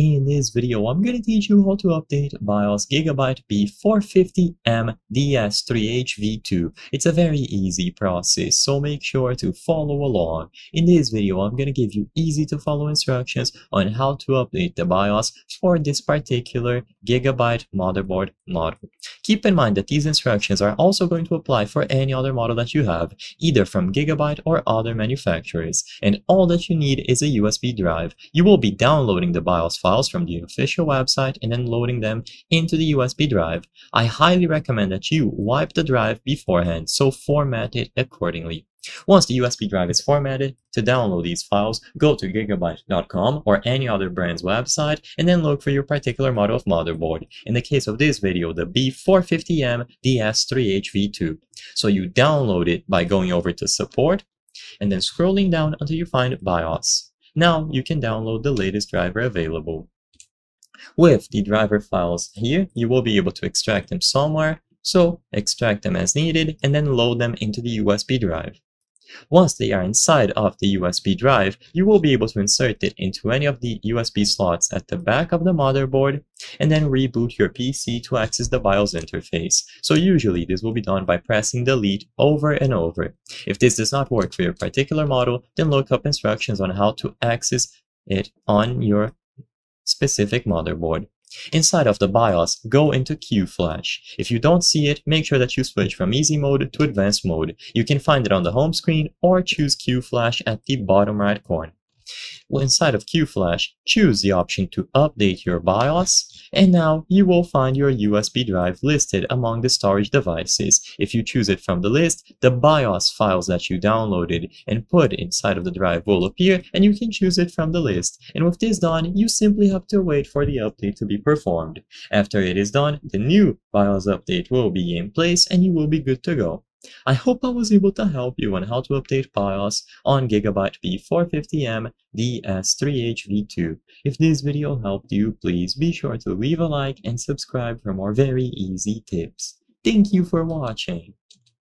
In this video, I'm going to teach you how to update BIOS Gigabyte B450M DS3HV2. It's a very easy process, so make sure to follow along. In this video, I'm going to give you easy to follow instructions on how to update the BIOS for this particular Gigabyte motherboard model. Keep in mind that these instructions are also going to apply for any other model that you have, either from Gigabyte or other manufacturers, and all that you need is a USB drive. You will be downloading the BIOS files from the official website and then loading them into the USB drive. I highly recommend that you wipe the drive beforehand, so format it accordingly. Once the USB drive is formatted, to download these files, go to gigabyte.com or any other brand's website and then look for your particular model of motherboard. In the case of this video, the B450M DS3HV2. So you download it by going over to support and then scrolling down until you find BIOS. Now you can download the latest driver available. With the driver files here, you will be able to extract them somewhere, so extract them as needed and then load them into the USB drive. Once they are inside of the USB drive, you will be able to insert it into any of the USB slots at the back of the motherboard and then reboot your PC to access the BIOS interface. So usually this will be done by pressing delete over and over. If this does not work for your particular model, then look up instructions on how to access it on your specific motherboard. Inside of the BIOS, go into QFlash. If you don't see it, make sure that you switch from easy mode to advanced mode. You can find it on the home screen or choose QFlash at the bottom right corner. Inside of QFlash, choose the option to update your BIOS, and now you will find your USB drive listed among the storage devices. If you choose it from the list, the BIOS files that you downloaded and put inside of the drive will appear, and you can choose it from the list. And with this done, you simply have to wait for the update to be performed. After it is done, the new BIOS update will be in place, and you will be good to go. I hope I was able to help you on how to update BIOS on Gigabyte B450M DS3HV2. If this video helped you, please be sure to leave a like and subscribe for more very easy tips. Thank you for watching.